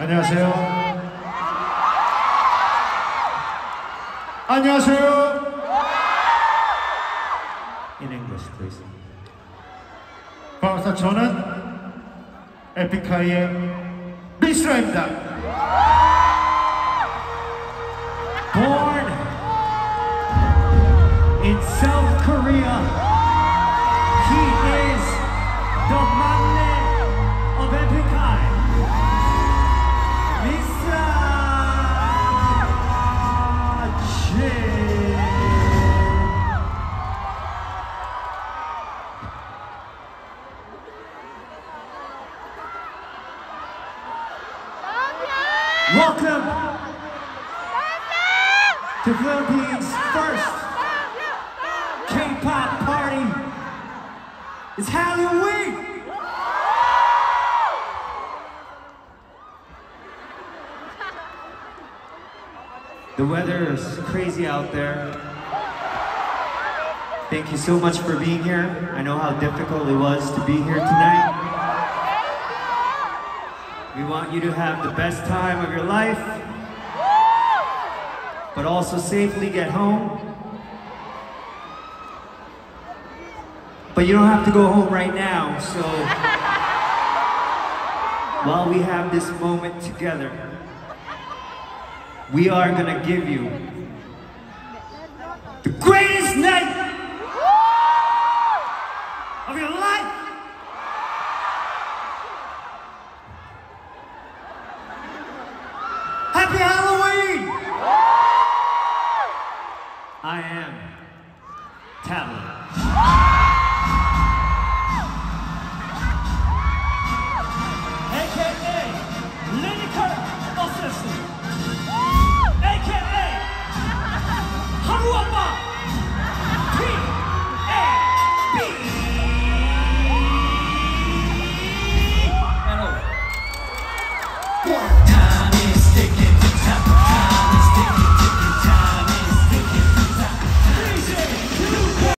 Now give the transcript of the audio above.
안녕하세요. 안녕하세요. In English, please. 반갑습니다. 저는 에픽하이의 미스라입니다. Welcome to Philippines' first K-pop party. It's Halloween. The weather is crazy out there. Thank you so much for being here. I know how difficult it was to be here tonight. We want you to have the best time of your life, but also safely get home. But you don't have to go home right now, so while we have this moment together, we are gonna give you I am Tablo.